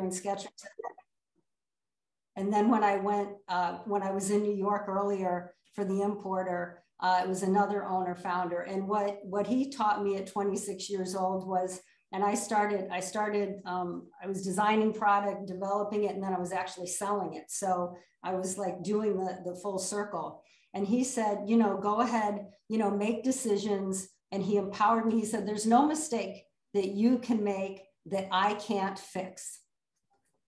in Skechers. And then when I went, uh, when I was in New York earlier for the importer, uh, it was another owner founder. And what, what he taught me at 26 years old was, and I started, I started, um, I was designing product, developing it, and then I was actually selling it. So I was like doing the, the full circle. And he said, you know, go ahead, you know, make decisions. And he empowered me. He said, there's no mistake that you can make that I can't fix.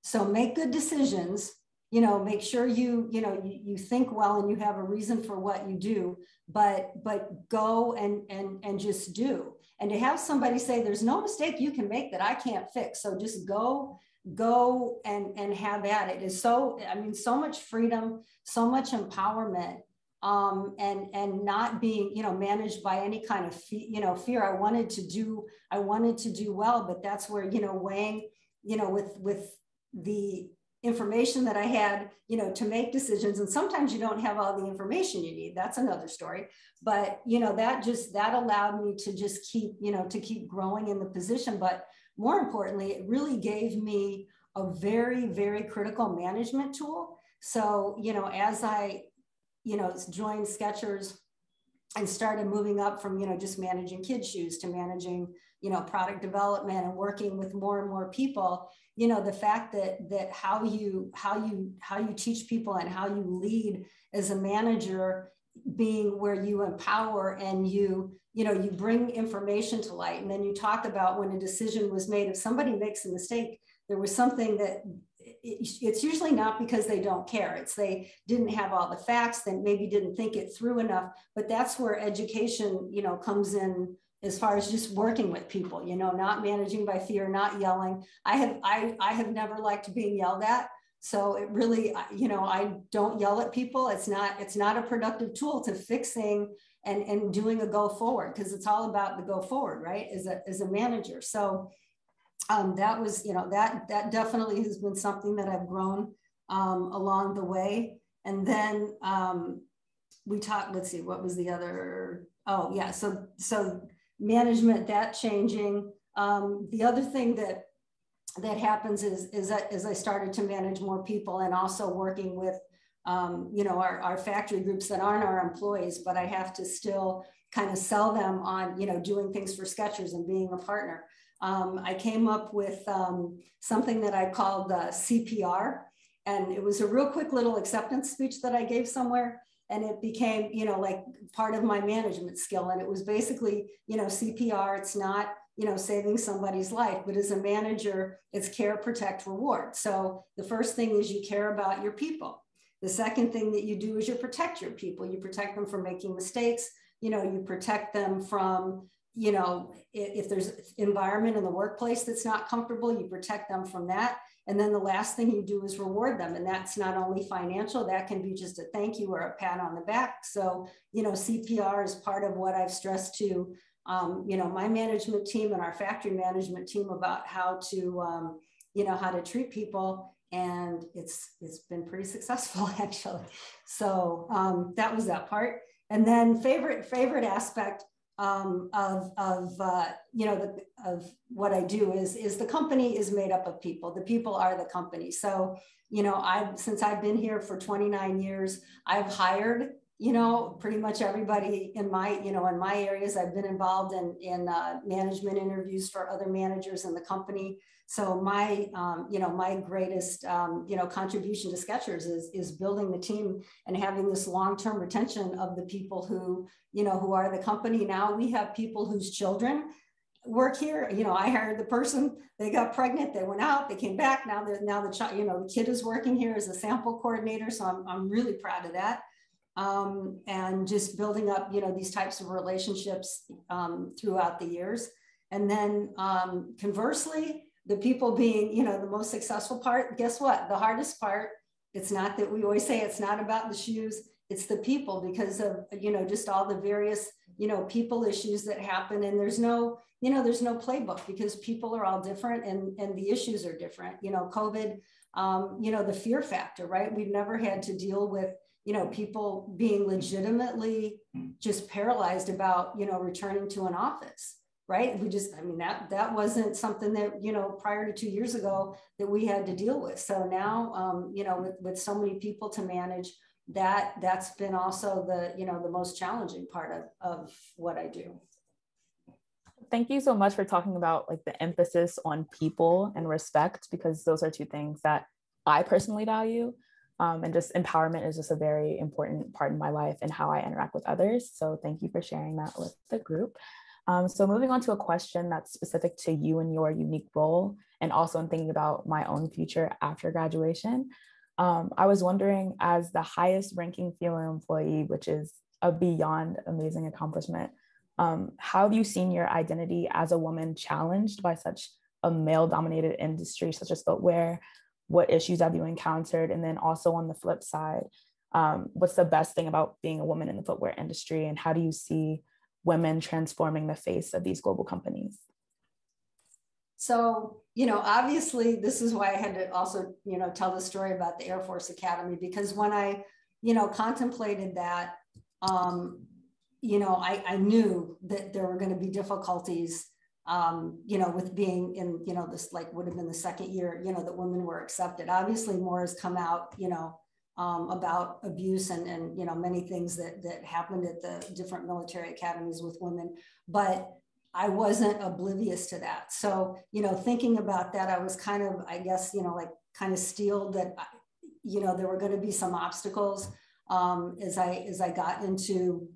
So make good decisions you know make sure you you know you, you think well and you have a reason for what you do but but go and and and just do. And to have somebody say there's no mistake you can make that i can't fix so just go go and and have at it. Is so i mean so much freedom so much empowerment um, and and not being you know managed by any kind of fe- you know fear. I wanted to do i wanted to do well but that's where you know weighing you know with with the information that I had, you know, to make decisions. And sometimes you don't have all the information you need. That's another story. But, you know, that just, that allowed me to just keep, you know, to keep growing in the position. But more importantly, it really gave me a very, very critical management tool. So, you know, as I, you know, joined Skechers and started moving up from, you know, just managing kids shoes to managing, you know, product development and working with more and more people, you know the fact that that how you how you how you teach people and how you lead as a manager being where you empower and you you know you bring information to light and then you talk about when a decision was made if somebody makes a mistake there was something that it's usually not because they don't care. It's they didn't have all the facts then maybe didn't think it through enough but that's where education you know comes in as far as just working with people, you know, not managing by fear, not yelling. I have I I have never liked being yelled at. So it really, you know, I don't yell at people. It's not it's not a productive tool to fixing and and doing a go forward because it's all about the go forward, right? As a as a manager. So um, that was, you know, that that definitely has been something that I've grown um, along the way. And then um, we talked. Let's see, what was the other? Oh yeah, so so management, that changing. Um, the other thing that that happens is, is that as I started to manage more people and also working with, um, you know, our, our factory groups that aren't our employees, but I have to still kind of sell them on, you know, doing things for Skechers and being a partner. Um, I came up with um, something that I called uh, CPR. And it was a real quick little acceptance speech that I gave somewhere and it became you know like part of my management skill. And it was basically you know cpr it's not you know saving somebody's life but as a manager it's care protect reward. So the first thing is you care about your people. The second thing that you do is you protect your people. You protect them from making mistakes. You know you protect them from you know if, there's environment in the workplace that's not comfortable you protect them from that and then the last thing you do is reward them. And that's not only financial, that can be just a thank you or a pat on the back. So, you know, CPR is part of what I've stressed to, um, you know, my management team and our factory management team about how to, um, you know, how to treat people. And it's, it's been pretty successful actually. So um, that was that part. And then favorite, favorite aspect um, of, of uh, you know, the, of what I do is, is the company is made up of people. The people are the company. So, you know, I've, since I've been here for 29 years, I've hired, you know, pretty much everybody in my, you know, in my areas, I've been involved in, in uh, management interviews for other managers in the company. So my, um, you know, my greatest, um, you know, contribution to Skechers is, is building the team and having this long-term retention of the people who, you know, who are the company. Now we have people whose children work here. You know, I hired the person, they got pregnant, they went out, they came back. Now they're, now the child, you know, the kid is working here as a sample coordinator. So I'm, I'm really proud of that. Um, and just building up, you know, these types of relationships um, throughout the years. And then um, conversely, the people being, you know, the most successful part, guess what? The hardest part, it's not that we always say it's not about the shoes, it's the people because of, you know, just all the various, you know, people issues that happen. And there's no, you know, there's no playbook because people are all different and, and the issues are different. You know, COVID, um, you know, the fear factor, right? We've never had to deal with, you know, people being legitimately just paralyzed about, you know, returning to an office right? We just, I mean, that that wasn't something that you know prior to two years ago that we had to deal with. So now, um, you know, with with so many people to manage, that that's been also the you know the most challenging part of of what I do. Thank you so much for talking about like the emphasis on people and respect because those are two things that I personally value. Um, and just empowerment is just a very important part in my life and how I interact with others. So thank you for sharing that with the group. Um, so moving on to a question that's specific to you and your unique role, and also in thinking about my own future after graduation. Um, I was wondering, as the highest ranking female employee, which is a beyond amazing accomplishment, um, how have you seen your identity as a woman challenged by such a male dominated industry such as footwear? What issues have you encountered? And then also on the flip side, um, what's the best thing about being a woman in the footwear industry? And how do you see women transforming the face of these global companies? So, you know, obviously, this is why I had to also, you know, tell the story about the Air Force Academy because when I, you know, contemplated that, um, you know, I, I knew that there were going to be difficulties, um, you know, with being in, you know, this like would have been the second year, you know, that women were accepted. Obviously, more has come out, you know, um, about abuse and, and, you know, many things that, that happened at the different military academies with women. But I wasn't oblivious to that. So, you know, thinking about that, I was kind of, I guess, you know, like kind of steeled that, you know, there were going to be some obstacles um, as I as I got into,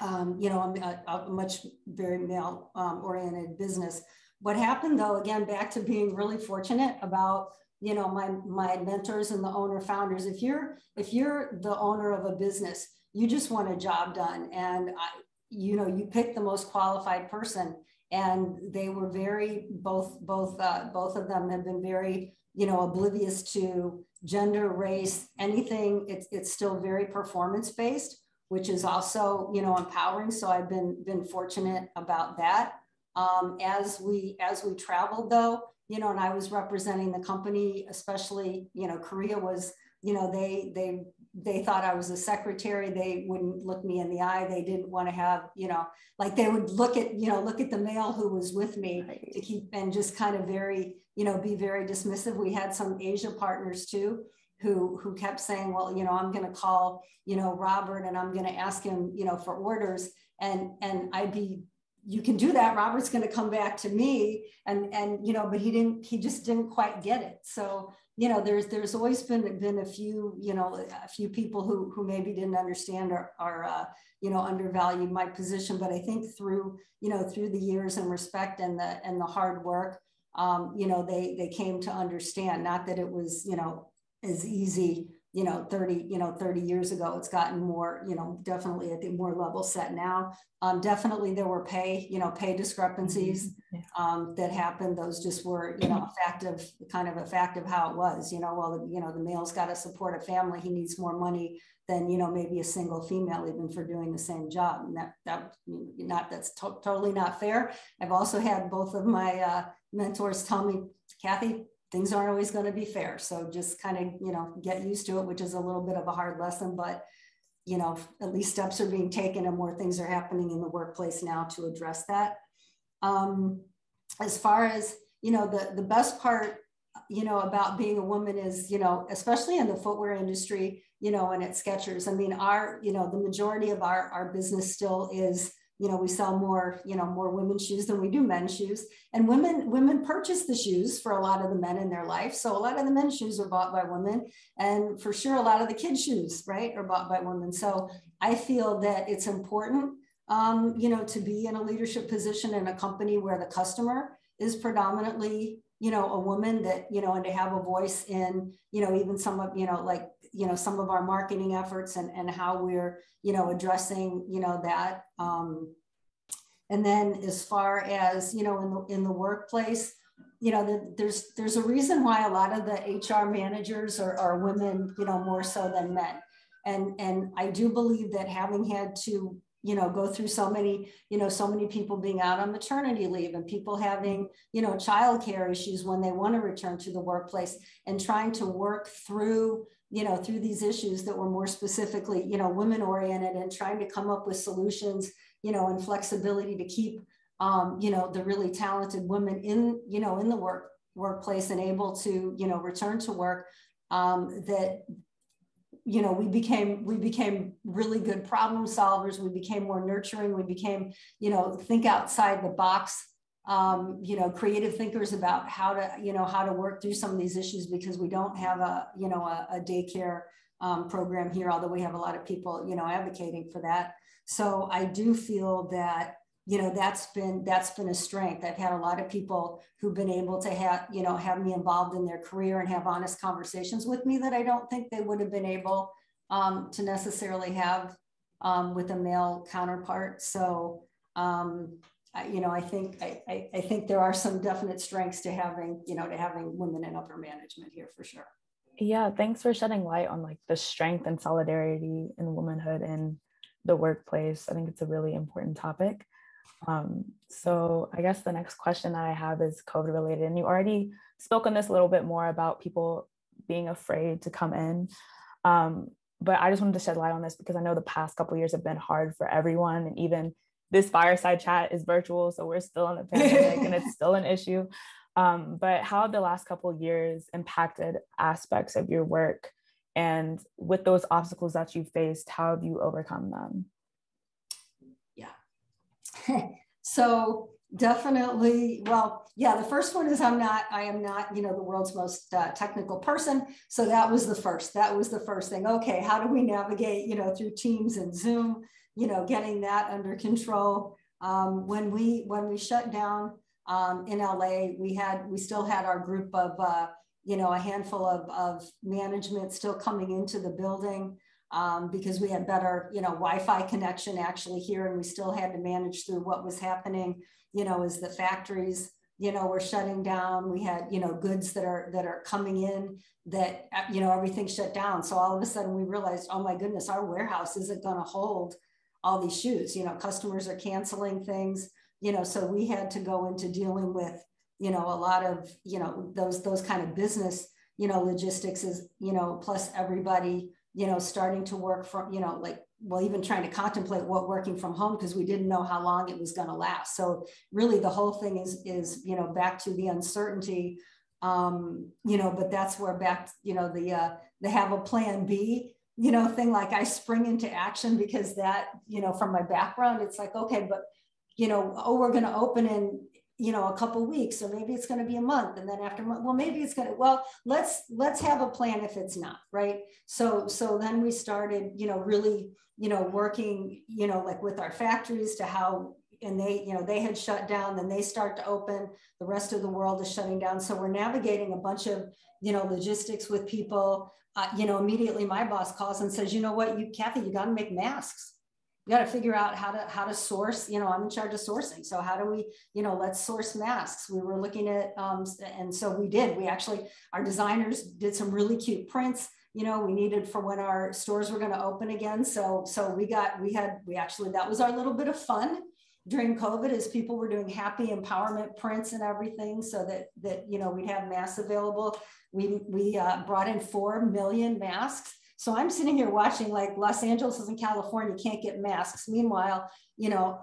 um, you know, a, a, much very male um, oriented business. What happened though, again, back to being really fortunate about, you know, my my mentors and the owner founders. If you're if you're the owner of a business, you just want a job done, and I, you know you pick the most qualified person and they were very both both uh, both of them have been very you know oblivious to gender race anything it's, it's still very performance based which is also you know empowering so i've been been fortunate about that um, as we as we traveled though you know and i was representing the company especially you know korea was you know they they they thought I was a secretary. They wouldn't look me in the eye. They didn't want to have, you know, like they would look at, you know, look at the male who was with me to keep and just kind of very, you know, be very dismissive. We had some Asia partners too who who kept saying, well, you know, I'm going to call, you know, Robert and I'm going to ask him, you know, for orders. And and I'd be you can do that robert's going to come back to me and and you know but he didn't he just didn't quite get it so you know there's there's always been been a few you know a few people who who maybe didn't understand or, or uh, you know undervalued my position but i think through you know through the years and respect and the and the hard work um, you know they they came to understand not that it was you know as easy you know 30 you know 30 years ago it's gotten more you know definitely i think more level set now. Um, definitely there were pay you know pay discrepancies mm-hmm. um, that happened. Those just were you know a fact of kind of a fact of how it was you know well you know the male's got to support a family. He needs more money than you know maybe a single female even for doing the same job. And that that not that's to- totally not fair. I've also had both of my uh, mentors tell me kathy things aren't always going to be fair. So just kind of, you know, get used to it, which is a little bit of a hard lesson, but you know, at least steps are being taken and more things are happening in the workplace now to address that. Um, as far as, you know, the, the best part, you know, about being a woman is, you know, especially in the footwear industry, you know, and at Skechers, I mean, our, you know, the majority of our, our business still is you know we sell more you know more women's shoes than we do men's shoes. And women women purchase the shoes for a lot of the men in their life. So a lot of the men's shoes are bought by women and for sure a lot of the kids shoes right are bought by women. So i feel that it's important um, you know to be in a leadership position in a company where the customer is predominantly you know a woman that you know and to have a voice in you know even some of you know like you know some of our marketing efforts and and how we're you know addressing you know that um, and then as far as you know in the in the workplace you know the, there's there's a reason why a lot of the hr managers are, are women you know more so than men and and i do believe that having had to you know go through so many you know so many people being out on maternity leave and people having you know childcare issues when they want to return to the workplace and trying to work through you know through these issues that were more specifically you know women oriented and trying to come up with solutions you know and flexibility to keep um, you know, the really talented women in, you know, in the work workplace and able to, you know, return to work, um, that you know we became we became really good problem solvers. We became more nurturing. We became you know think outside the box um, you know creative thinkers about how to you know how to work through some of these issues because we don't have a you know a, a daycare um, program here although we have a lot of people you know advocating for that. So i do feel that you know that's been that's been a strength. I've had a lot of people who've been able to have you know have me involved in their career and have honest conversations with me that i don't think they would have been able um, to necessarily have um, with a male counterpart. So um, I, you know i think I, I, I think there are some definite strengths to having you know to having women in upper management here for sure. Yeah thanks for shedding light on like the strength and solidarity in womanhood in the workplace. I think it's a really important topic um, so I guess the next question that I have is COVID related, and you already spoke on this a little bit more about people being afraid to come in. Um, but I just wanted to shed light on this because I know the past couple years have been hard for everyone, and even this fireside chat is virtual, so we're still in the pandemic and it's still an issue. Um, but how have the last couple years impacted aspects of your work? And with those obstacles that you faced, how have you overcome them? So definitely well yeah the first one is i'm not i am not you know the world's most uh, technical person. So that was the first that was the first thing. Okay how do we navigate you know through teams and zoom you know getting that under control? Um, when we when we shut down um, in la we had we still had our group of uh, you know a handful of, of management still coming into the building um, because we had better, you know, Wi-Fi connection actually here, and we still had to manage through what was happening, you know, as the factories, you know, were shutting down. We had, you know, goods that are that are coming in that, you know, everything shut down. So all of a sudden we realized, oh my goodness, our warehouse isn't going to hold all these shoes. You know, customers are canceling things. You know, so we had to go into dealing with, you know, a lot of, you know, those those kind of business, you know, logistics is, you know, plus everybody you know, starting to work from, you know, like, well, even trying to contemplate what working from home because we didn't know how long it was going to last. So really the whole thing is, is, you know, back to the uncertainty, um, you know, but that's where back, you know, the, uh, the have a plan B, you know, thing like I spring into action because that, you know, from my background, it's like, okay, but, you know, oh, we're going to open in, you know a couple weeks or maybe it's going to be a month and then after month well maybe it's going to well let's let's have a plan if it's not right? So so then we started you know really you know working you know like with our factories to how and they you know they had shut down then they start to open the rest of the world is shutting down. So we're navigating a bunch of you know logistics with people. Uh, you know immediately my boss calls and says you know what? You kathy you got to make masks we got to figure out how to how to source you know i'm in charge of sourcing. So how do we you know let's source masks. We were looking at um, and so we did. We actually our designers did some really cute prints you know we needed for when our stores were going to open again. So so we got we had we actually that was our little bit of fun during covid as people were doing happy empowerment prints and everything so that that you know we'd have masks available. We we uh, brought in 4 million masks so I'm sitting here watching like Los Angeles and California can't get masks. Meanwhile, you know,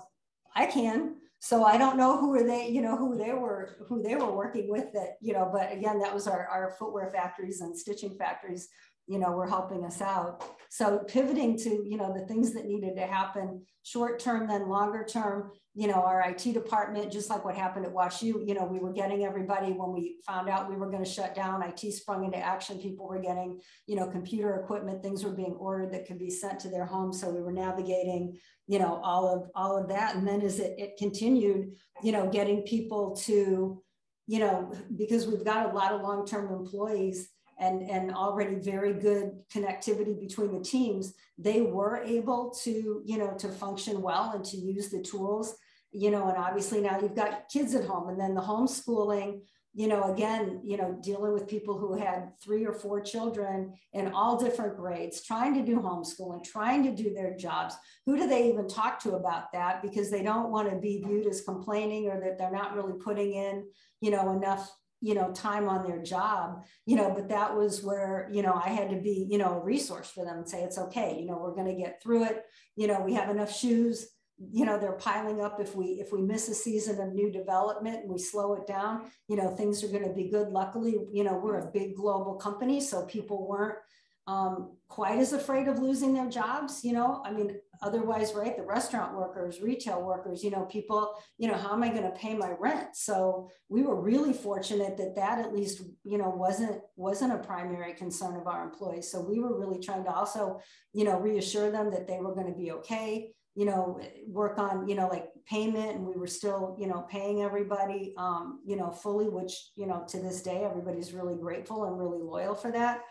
I can. So I don't know who are they, you know, who they were, who they were working with that, you know, but again, that was our, our footwear factories and stitching factories, you know, were helping us out. So pivoting to, you know, the things that needed to happen short term, then longer term, you know, our IT department, just like what happened at WashU, you know, we were getting everybody when we found out we were going to shut down, IT sprung into action. People were getting, you know, computer equipment, things were being ordered that could be sent to their homes. So we were navigating, you know, all of all of that. And then as it, it continued, you know, getting people to, you know, because we've got a lot of long-term employees and, and already very good connectivity between the teams, they were able to, you know, to function well and to use the tools, you know, and obviously now you've got kids at home and then the homeschooling, you know, again, you know, dealing with people who had three or four children in all different grades, trying to do homeschooling, trying to do their jobs. Who do they even talk to about that? Because they don't want to be viewed as complaining or that they're not really putting in, you know, enough you know time on their job you know but that was where you know i had to be you know a resource for them and say it's okay you know we're going to get through it. You know we have enough shoes you know they're piling up. If we if we miss a season of new development and we slow it down you know things are going to be good. Luckily you know we're a big global company so people weren't um, quite as afraid of losing their jobs you know? I mean otherwise right the restaurant workers retail workers you know people you know how am i going to pay my rent? So we were really fortunate that that at least you know wasn't wasn't a primary concern of our employees. So we were really trying to also you know reassure them that they were going to be okay you know work on you know like payment and we were still you know paying everybody um, you know fully which you know to this day everybody's really grateful and really loyal for that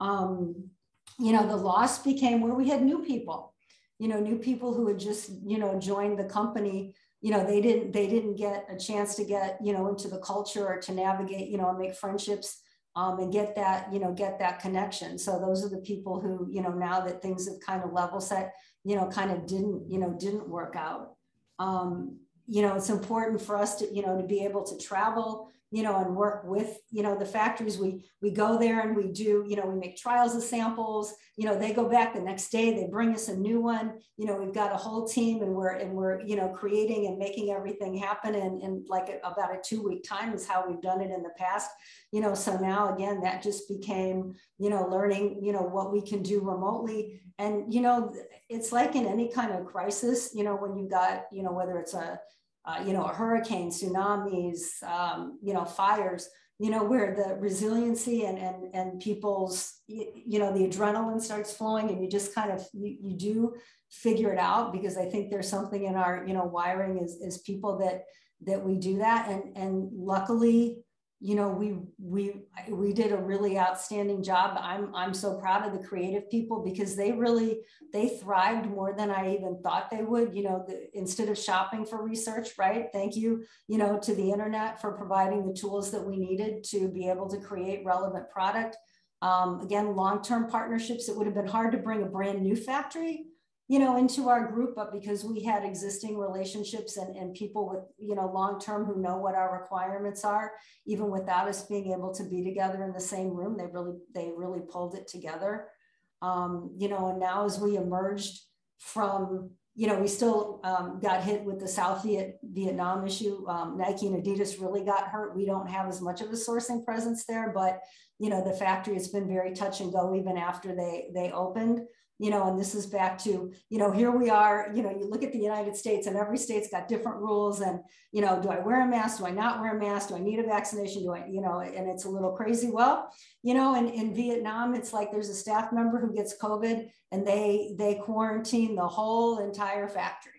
um, you know the loss became where we had new people you know new people who had just you know joined the company you know they didn't they didn't get a chance to get you know into the culture or to navigate you know and make friendships um, and get that you know get that connection so those are the people who you know now that things have kind of level set you know kind of didn't you know didn't work out um, you know it's important for us to you know to be able to travel you know, and work with, you know, the factories. We we go there and we do, you know, we make trials of samples. You know, they go back the next day, they bring us a new one. You know, we've got a whole team and we're and we're, you know, creating and making everything happen in, in like a, about a two week time is how we've done it in the past. You know, so now again, that just became, you know, learning, you know, what we can do remotely. And, you know, it's like in any kind of crisis, you know, when you got, you know, whether it's a uh, you know, a hurricane, tsunamis, um, you know, fires, you know, where the resiliency and, and, and people's, you, you, know, the adrenaline starts flowing and you just kind of, you, you do figure it out because I think there's something in our, you know, wiring as, as people that, that we do that. And, and luckily, you know we we we did a really outstanding job. I'm i'm so proud of the creative people because they really they thrived more than i even thought they would you know the, instead of shopping for research right? Thank you you know to the internet for providing the tools that we needed to be able to create relevant product. Um, again long-term partnerships it would have been hard to bring a brand new factory you know, into our group, but because we had existing relationships and, and people with, you know, long term who know what our requirements are, even without us being able to be together in the same room, they really, they really pulled it together. Um, you know, and now as we emerged from, you know, we still um, got hit with the South Viet, Vietnam issue. Um, Nike and Adidas really got hurt. We don't have as much of a sourcing presence there, but you know, the factory has been very touch and go even after they they opened you know, and this is back to, you know, here we are, you know, you look at the United States and every state's got different rules and, you know, do I wear a mask? Do I not wear a mask? Do I need a vaccination? Do I, you know, and it's a little crazy. Well, you know, in, in Vietnam, it's like there's a staff member who gets COVID and they, they quarantine the whole entire factory.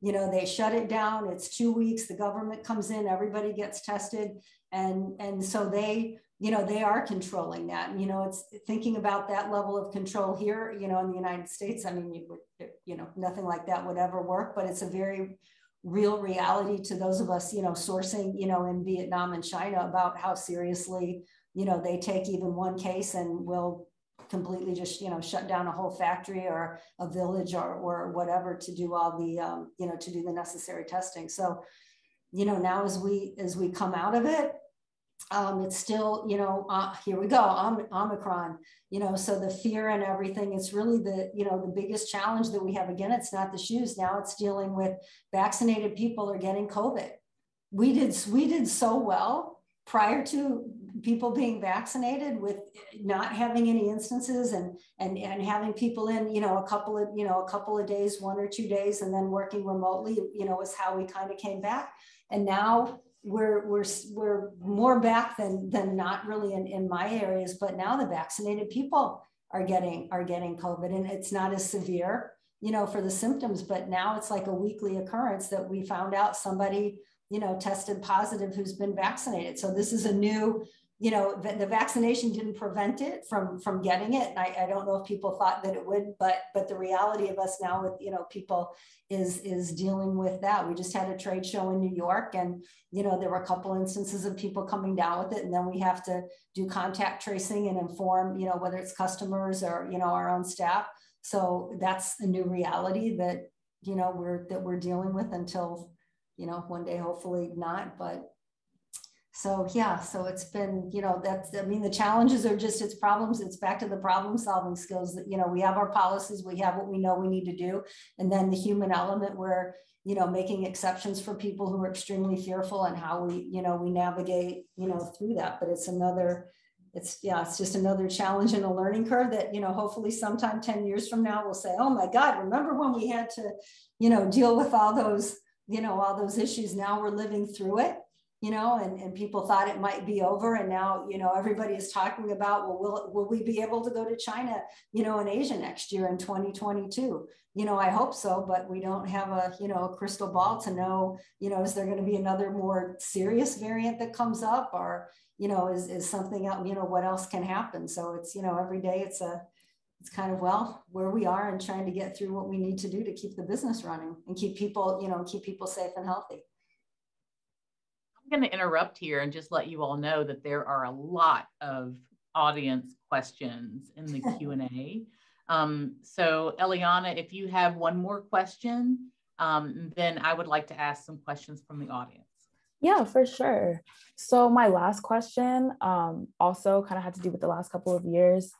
You know, they shut it down. It's two weeks. The government comes in, everybody gets tested. And, and so they, you know they are controlling that and you know it's thinking about that level of control here you know in the united states i mean you you know nothing like that would ever work but it's a very real reality to those of us you know sourcing you know in vietnam and china about how seriously you know they take even one case and will completely just you know shut down a whole factory or a village or or whatever to do all the um, you know to do the necessary testing so you know now as we as we come out of it um, it's still, you know, uh, here we go, Om- Omicron, you know, so the fear and everything, it's really the, you know, the biggest challenge that we have. Again, it's not the shoes. Now it's dealing with vaccinated people are getting COVID. We did, we did so well prior to people being vaccinated with not having any instances and, and, and having people in, you know, a couple of, you know, a couple of days, one or two days, and then working remotely, you know, is how we kind of came back. And now we're we're we're more back than than not really in, in my areas but now the vaccinated people are getting are getting covid and it's not as severe you know for the symptoms but now it's like a weekly occurrence that we found out somebody you know tested positive who's been vaccinated. So this is a new you know the, the, vaccination didn't prevent it from from getting it. I, I don't know if people thought that it would but but the reality of us now with you know people is is dealing with that. We just had a trade show in new york and you know there were a couple instances of people coming down with it. And then we have to do contact tracing and inform you know whether it's customers or you know our own staff. So that's a new reality that you know we're that we're dealing with until you know one day hopefully not. But so yeah, so it's been, you know, that's, I mean, the challenges are just its problems. It's back to the problem solving skills that, you know, we have our policies, we have what we know we need to do. And then the human element where, you know, making exceptions for people who are extremely fearful and how we, you know, we navigate, you know, through that. But it's another, it's yeah, it's just another challenge and a learning curve that, you know, hopefully sometime 10 years from now we'll say, oh my God, remember when we had to, you know, deal with all those, you know, all those issues. Now we're living through it you know, and, and people thought it might be over. And now, you know, everybody is talking about, well, will, will we be able to go to China, you know, in Asia next year in 2022? You know, I hope so, but we don't have a, you know, a crystal ball to know, you know, is there going to be another more serious variant that comes up or, you know, is, is something else, you know, what else can happen? So it's, you know, every day it's a, it's kind of well where we are and trying to get through what we need to do to keep the business running and keep people you know keep people safe and healthy I'm going to interrupt here and just let you all know that there are a lot of audience questions in the Q&A. Um, so Eliana, if you have one more question, um, then I would like to ask some questions from the audience. Yeah, for sure. So my last question um, also kind of had to do with the last couple of years.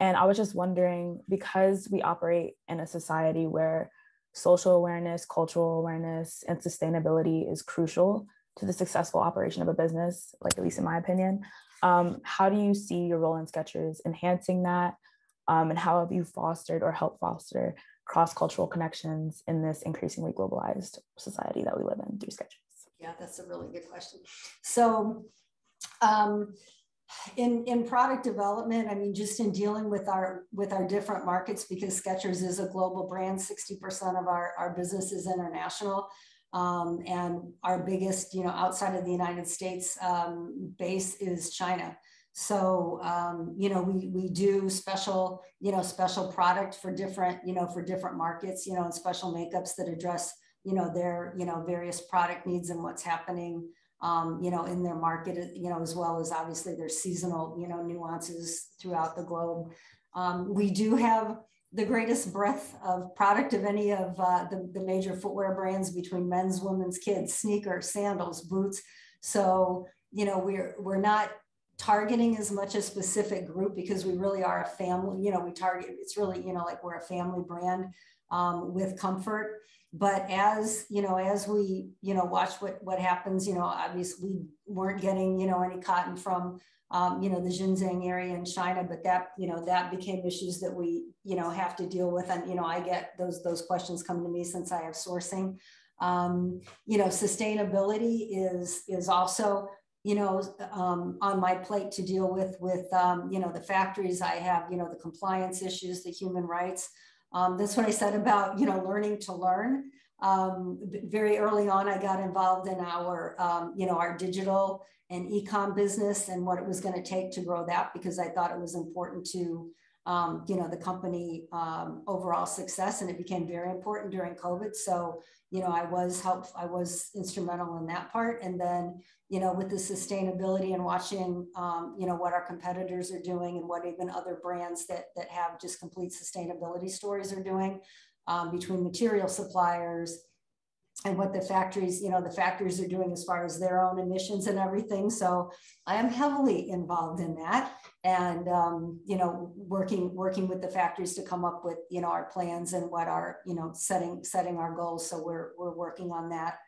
And I was just wondering, because we operate in a society where social awareness, cultural awareness, and sustainability is crucial, to the successful operation of a business, like at least in my opinion. Um, how do you see your role in Skechers enhancing that? Um, and how have you fostered or helped foster cross-cultural connections in this increasingly globalized society that we live in through Skechers? Yeah, that's a really good question. So um, in, in product development, I mean, just in dealing with our with our different markets, because Skechers is a global brand, 60% of our, our business is international. Um, and our biggest, you know, outside of the United States um, base is China. So, um, you know, we, we do special, you know, special product for different, you know, for different markets, you know, and special makeups that address, you know, their, you know, various product needs and what's happening, um, you know, in their market, you know, as well as obviously their seasonal, you know, nuances throughout the globe. Um, we do have, the greatest breadth of product of any of uh, the, the major footwear brands between men's, women's, kids, sneakers, sandals, boots. So, you know, we're, we're not targeting as much a specific group because we really are a family, you know, we target, it's really, you know, like we're a family brand um, with comfort. But as, you know, as we, you know, watch what, what happens, you know, obviously we weren't getting, you know, any cotton from um, you know, the Xinjiang area in China, but that, you know, that became issues that we, you know, have to deal with. And, you know, I get those, those questions come to me since I have sourcing. Um, you know, sustainability is, is also, you know, um, on my plate to deal with, with, um, you know, the factories I have, you know, the compliance issues, the human rights. Um, that's what I said about, you know, learning to learn. Um, very early on, I got involved in our, um, you know, our digital and ecom business and what it was going to take to grow that because I thought it was important to, um, you know, the company um, overall success. And it became very important during COVID. So, you know, I was help, I was instrumental in that part. And then, you know, with the sustainability and watching, um, you know, what our competitors are doing and what even other brands that that have just complete sustainability stories are doing um, between material suppliers, and what the factories, you know, the factories are doing as far as their own emissions and everything. So I am heavily involved in that, and um, you know, working working with the factories to come up with you know our plans and what our you know setting setting our goals. So we're we're working on that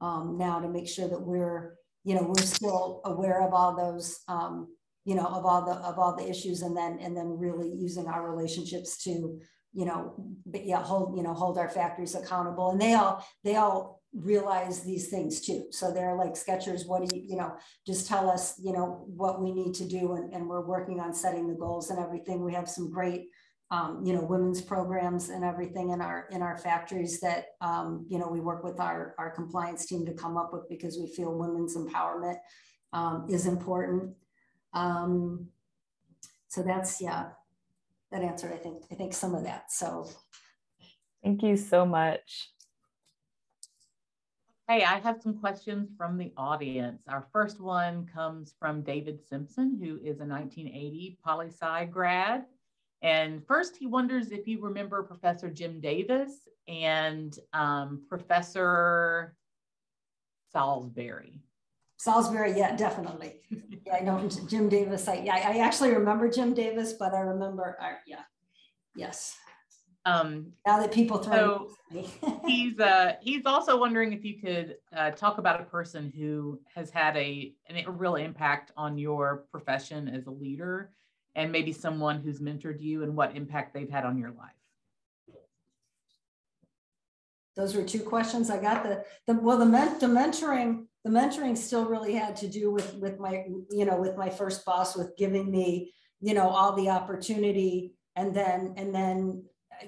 um, now to make sure that we're you know we're still aware of all those um, you know of all the of all the issues, and then and then really using our relationships to you know, but yeah, hold, you know, hold our factories accountable. And they all, they all realize these things too. So they're like Skechers, what do you, you know, just tell us, you know, what we need to do. And, and we're working on setting the goals and everything. We have some great, um, you know, women's programs and everything in our, in our factories that, um, you know, we work with our, our compliance team to come up with because we feel women's empowerment um, is important. Um, so that's, yeah, that answered, I think, I think some of that. So thank you so much. Hey, I have some questions from the audience. Our first one comes from David Simpson, who is a 1980 poli sci grad. And first, he wonders if you remember Professor Jim Davis and um, Professor Salisbury. Salisbury, yeah, definitely. Yeah, I know Jim Davis. I, yeah, I actually remember Jim Davis, but I remember, uh, yeah, yes. Um, now that people throw so he's uh, he's also wondering if you could uh, talk about a person who has had a, a real impact on your profession as a leader and maybe someone who's mentored you and what impact they've had on your life those were two questions i got the, the well the, men, the mentoring the mentoring still really had to do with with my you know with my first boss with giving me you know all the opportunity and then and then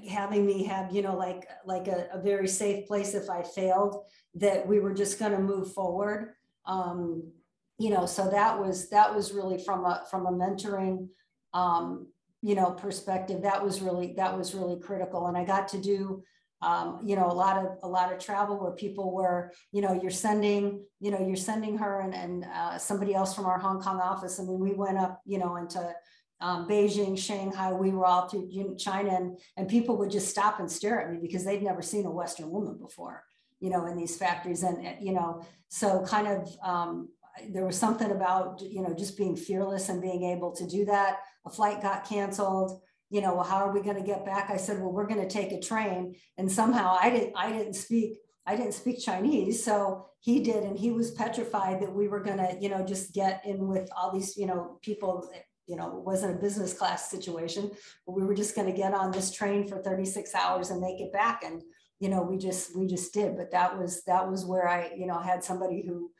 having me have you know like like a, a very safe place if i failed that we were just going to move forward. Um you know so that was that was really from a from a mentoring um you know perspective that was really that was really critical. And i got to do um, you know a lot of a lot of travel where people were you know you're sending you know you're sending her and, and uh, somebody else from our hong kong office I mean, we went up you know into um, Beijing, Shanghai, we were all through China, and, and people would just stop and stare at me because they'd never seen a Western woman before, you know, in these factories. And, you know, so kind of um, there was something about, you know, just being fearless and being able to do that. A flight got canceled. You know, well, how are we going to get back? I said, well, we're going to take a train. And somehow I didn't, I didn't speak, I didn't speak Chinese. So he did. And he was petrified that we were going to, you know, just get in with all these, you know, people you know, it wasn't a business class situation, but we were just going to get on this train for 36 hours and make it back. And, you know, we just, we just did, but that was, that was where I, you know, had somebody who,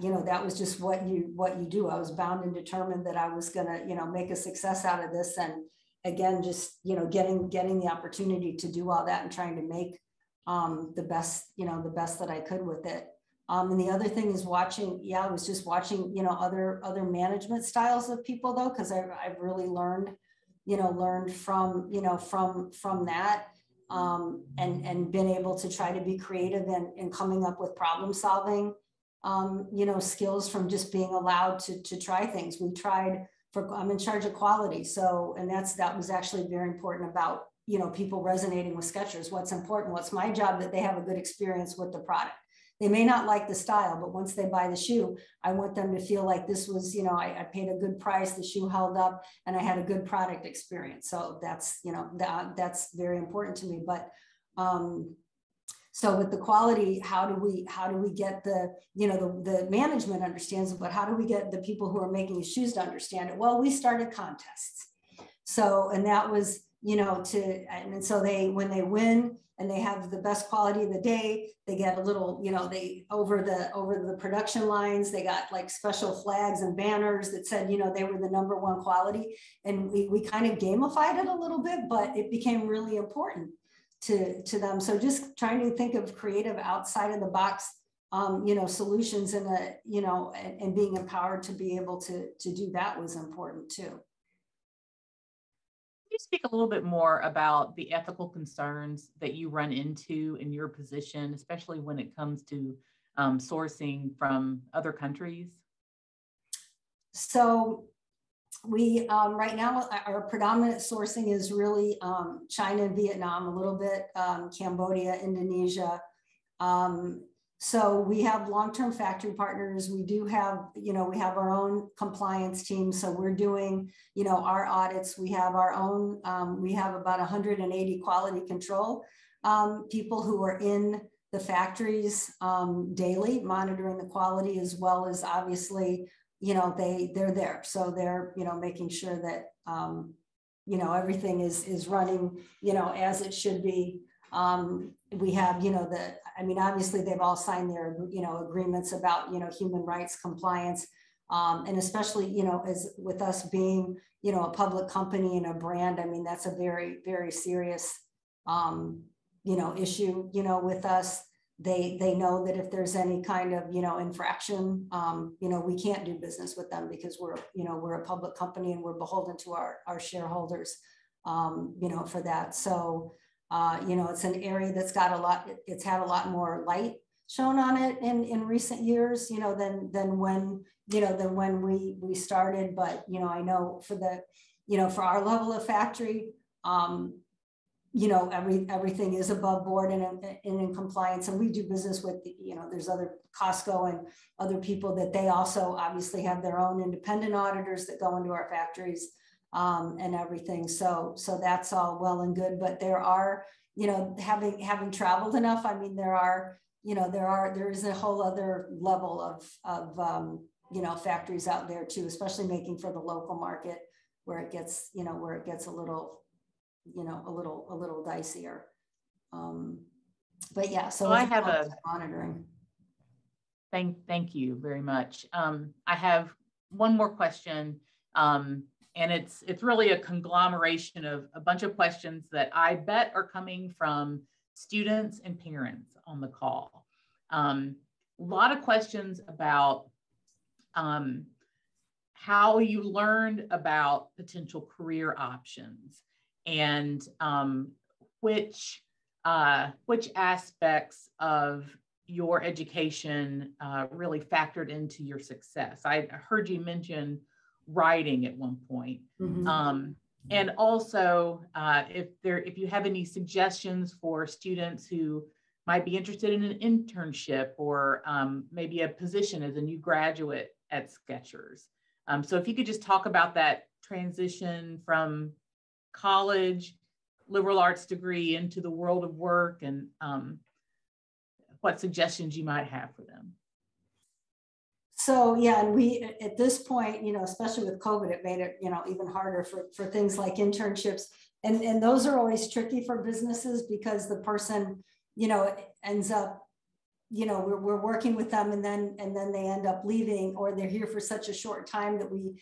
you know, that was just what you, what you do. I was bound and determined that I was going to, you know, make a success out of this. And again, just, you know, getting, getting the opportunity to do all that and trying to make um, the best, you know, the best that I could with it. Um, and the other thing is watching, yeah, I was just watching, you know, other other management styles of people though, because I've, I've really learned, you know, learned from, you know, from from that um, and and been able to try to be creative and, coming up with problem solving, um, you know, skills from just being allowed to to try things. We tried for I'm in charge of quality, so and that's that was actually very important about you know people resonating with Skechers. What's important? What's my job that they have a good experience with the product they may not like the style, but once they buy the shoe, I want them to feel like this was, you know, I, I paid a good price, the shoe held up, and I had a good product experience. So that's, you know, that, that's very important to me. But um, so with the quality, how do we how do we get the you know the, the management understands it, but how do we get the people who are making the shoes to understand it? Well, we started contests. So and that was you know to and so they when they win and they have the best quality of the day they get a little you know they over the over the production lines they got like special flags and banners that said you know they were the number one quality and we, we kind of gamified it a little bit but it became really important to to them so just trying to think of creative outside of the box um, you know solutions and a you know and, and being empowered to be able to to do that was important too Can you speak a little bit more about the ethical concerns that you run into in your position, especially when it comes to um, sourcing from other countries? So we um, right now our predominant sourcing is really um, China and Vietnam, a little bit um, Cambodia, Indonesia, um, so we have long-term factory partners. We do have, you know, we have our own compliance team. So we're doing, you know, our audits. We have our own, um, we have about 180 quality control um, people who are in the factories daily, monitoring the quality as well as obviously, you know, they they're there. So they're, you know, making sure that, um, you know, everything is is running, you know, as it should be. Um, we have, you know, the I mean, obviously they've all signed their, you know, agreements about, you know, human rights compliance. Um, and especially, you know, as with us being, you know, a public company and a brand, I mean, that's a very, very serious, um, you know, issue, you know, with us. They, they know that if there's any kind of, you know, infraction, um, you know, we can't do business with them because we're, you know, we're a public company and we're beholden to our, our shareholders, um, you know, for that. So, uh, you know, it's an area that's got a lot, it's had a lot more light shown on it in, in recent years, you know, than, than when, you know, than when we, we started. But, you know, I know for the, you know, for our level of factory, um, you know, every, everything is above board and, and in compliance. And we do business with, you know, there's other Costco and other people that they also obviously have their own independent auditors that go into our factories um, and everything. So, so that's all well and good, but there are, you know, having, having traveled enough, I mean, there are, you know, there are, there is a whole other level of, of, um, you know, factories out there too, especially making for the local market where it gets, you know, where it gets a little, you know, a little, a little dicier. Um, but yeah, so well, I have a monitoring. Thank, thank you very much. Um, I have one more question, um, and it's it's really a conglomeration of a bunch of questions that I bet are coming from students and parents on the call. Um, a lot of questions about um, how you learned about potential career options and um, which uh, which aspects of your education uh, really factored into your success. I heard you mention writing at one point. Mm-hmm. Um, and also, uh, if there, if you have any suggestions for students who might be interested in an internship or um, maybe a position as a new graduate at Skechers. Um, so if you could just talk about that transition from college, liberal arts degree into the world of work and um, what suggestions you might have for them. So yeah, and we at this point, you know, especially with COVID, it made it, you know, even harder for, for things like internships. And, and those are always tricky for businesses because the person, you know, ends up, you know, we're, we're working with them and then and then they end up leaving or they're here for such a short time that we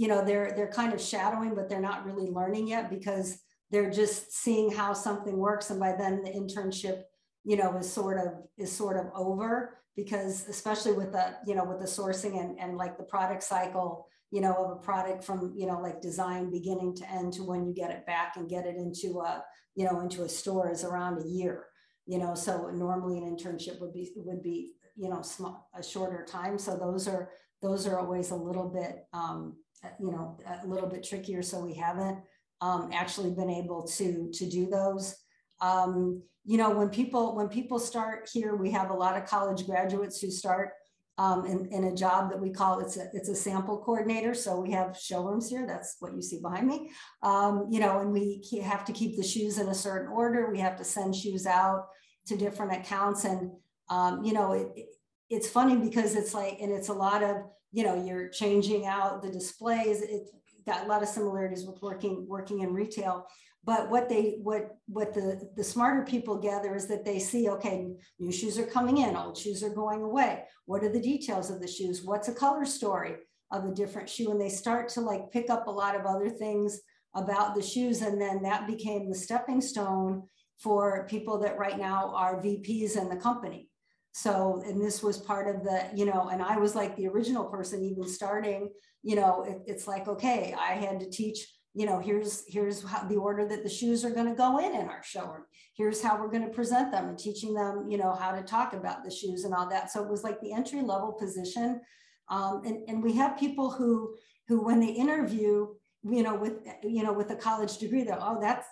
you know they're they're kind of shadowing but they're not really learning yet because they're just seeing how something works. And by then the internship you know is sort of is sort of over because especially with the you know with the sourcing and, and like the product cycle you know of a product from you know like design beginning to end to when you get it back and get it into a you know into a store is around a year you know so normally an internship would be would be you know small a shorter time so those are those are always a little bit um, you know, a little bit trickier. So we haven't um, actually been able to, to do those. Um, you know, when people, when people start here, we have a lot of college graduates who start um, in, in, a job that we call it's a, it's a sample coordinator. So we have showrooms here. That's what you see behind me. Um, you know, and we have to keep the shoes in a certain order. We have to send shoes out to different accounts. And, um, you know, it, it's funny because it's like, and it's a lot of, you know, you're changing out the displays. It's got a lot of similarities with working working in retail. But what they what what the the smarter people gather is that they see, okay, new shoes are coming in, old shoes are going away. What are the details of the shoes? What's a color story of a different shoe? And they start to like pick up a lot of other things about the shoes. And then that became the stepping stone for people that right now are VPs in the company so, and this was part of the, you know, and I was like the original person even starting, you know, it, it's like, okay, I had to teach, you know, here's, here's how the order that the shoes are going to go in in our showroom. Here's how we're going to present them and teaching them, you know, how to talk about the shoes and all that. So it was like the entry level position. Um, and, and we have people who, who when they interview, you know, with, you know, with a college degree, they're, oh, that's,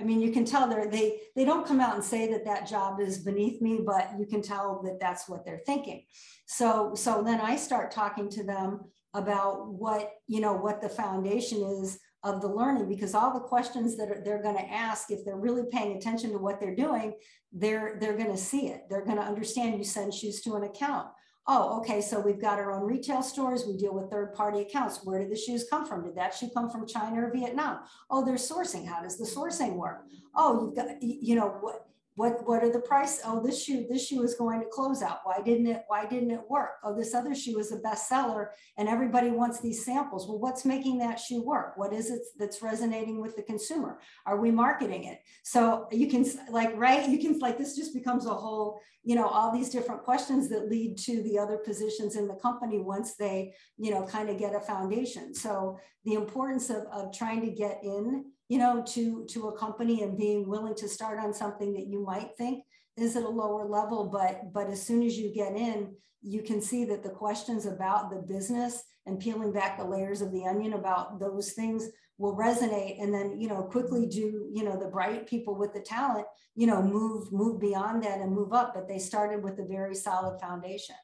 I mean, you can tell they're, they, they don't come out and say that that job is beneath me, but you can tell that that's what they're thinking. So, so then I start talking to them about what, you know, what the foundation is of the learning, because all the questions that are, they're going to ask, if they're really paying attention to what they're doing, they're, they're going to see it. They're going to understand you send shoes to an account oh, okay, so we've got our own retail stores. We deal with third party accounts. Where did the shoes come from? Did that shoe come from China or Vietnam? Oh, they're sourcing. How does the sourcing work? Oh, you've got, you know, what, what, what are the price? Oh, this shoe, this shoe is going to close out. Why didn't it, why didn't it work? Oh, this other shoe is a bestseller and everybody wants these samples. Well, what's making that shoe work? What is it that's resonating with the consumer? Are we marketing it? So you can like, right, you can like, this just becomes a whole, you know, all these different questions that lead to the other positions in the company once they, you know, kind of get a foundation. So the importance of, of trying to get in you know, to, to a company and being willing to start on something that you might think is at a lower level. But, but as soon as you get in, you can see that the questions about the business and peeling back the layers of the onion about those things will resonate and then you know quickly do you know the bright people with the talent you know move move beyond that and move up but they started with a very solid foundation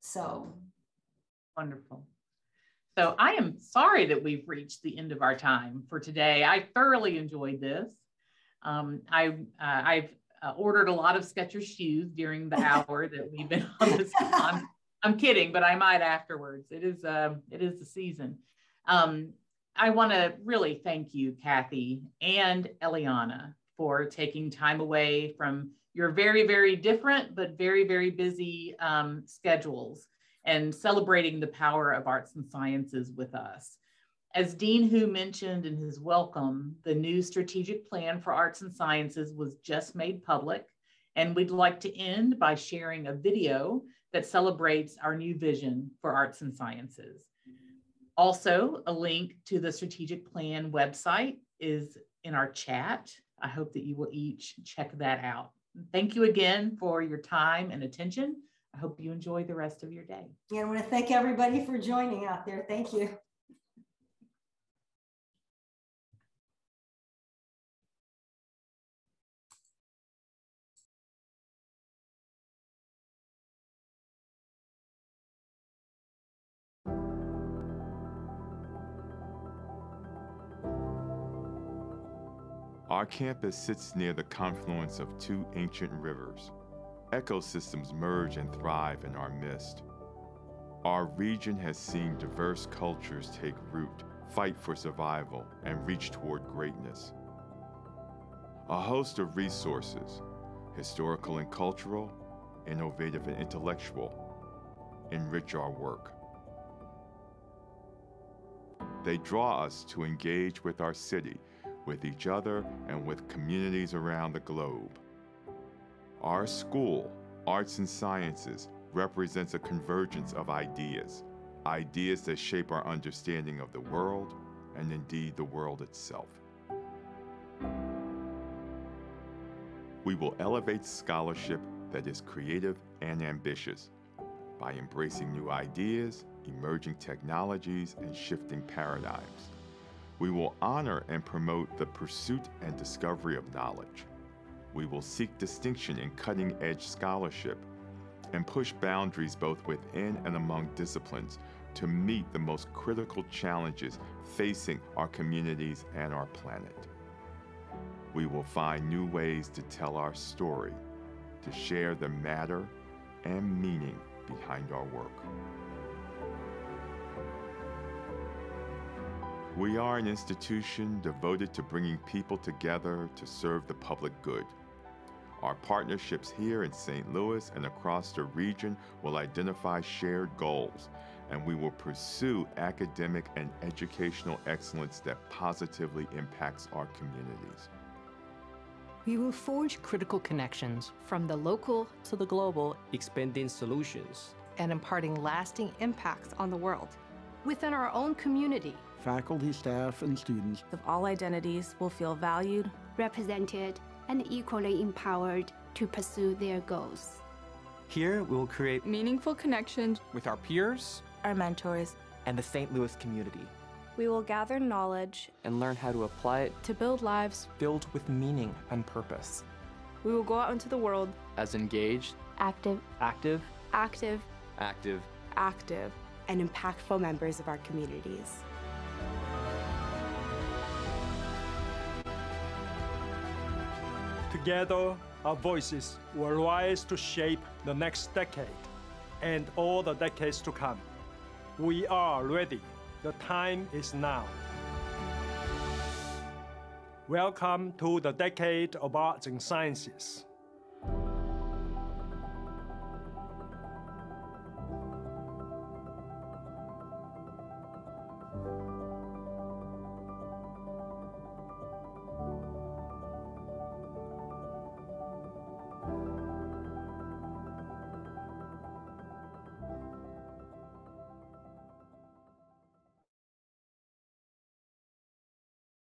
so wonderful so i am sorry that we've reached the end of our time for today i thoroughly enjoyed this um, I, uh, I've uh, ordered a lot of Skechers shoes during the hour that we've been on this. I'm, I'm kidding, but I might afterwards. It is, uh, it is the season. Um, I want to really thank you, Kathy and Eliana, for taking time away from your very, very different but very, very busy um, schedules and celebrating the power of arts and sciences with us. As Dean Hu mentioned in his welcome, the new strategic plan for arts and sciences was just made public, and we'd like to end by sharing a video that celebrates our new vision for arts and sciences. Also, a link to the strategic plan website is in our chat. I hope that you will each check that out. Thank you again for your time and attention. I hope you enjoy the rest of your day. Yeah, I want to thank everybody for joining out there. Thank you. Our campus sits near the confluence of two ancient rivers. Ecosystems merge and thrive in our midst. Our region has seen diverse cultures take root, fight for survival, and reach toward greatness. A host of resources, historical and cultural, innovative and intellectual, enrich our work. They draw us to engage with our city with each other, and with communities around the globe. Our school, Arts and Sciences, represents a convergence of ideas, ideas that shape our understanding of the world and indeed the world itself. We will elevate scholarship that is creative and ambitious by embracing new ideas, emerging technologies, and shifting paradigms we will honor and promote the pursuit and discovery of knowledge. We will seek distinction in cutting edge scholarship and push boundaries both within and among disciplines to meet the most critical challenges facing our communities and our planet. We will find new ways to tell our story, to share the matter and meaning behind our work. We are an institution devoted to bringing people together to serve the public good. Our partnerships here in St. Louis and across the region will identify shared goals, and we will pursue academic and educational excellence that positively impacts our communities. We will forge critical connections from the local to the global, expanding solutions and imparting lasting impacts on the world within our own community faculty, staff, and students of all identities will feel valued, represented, and equally empowered to pursue their goals. Here, we will create meaningful connections with our peers, our mentors, and the St. Louis community. We will gather knowledge and learn how to apply it to build lives filled with meaning and purpose. We will go out into the world as engaged, active, active, active, active, active, and impactful members of our communities. Together, our voices will rise to shape the next decade and all the decades to come. We are ready. The time is now. Welcome to the Decade of Arts and Sciences.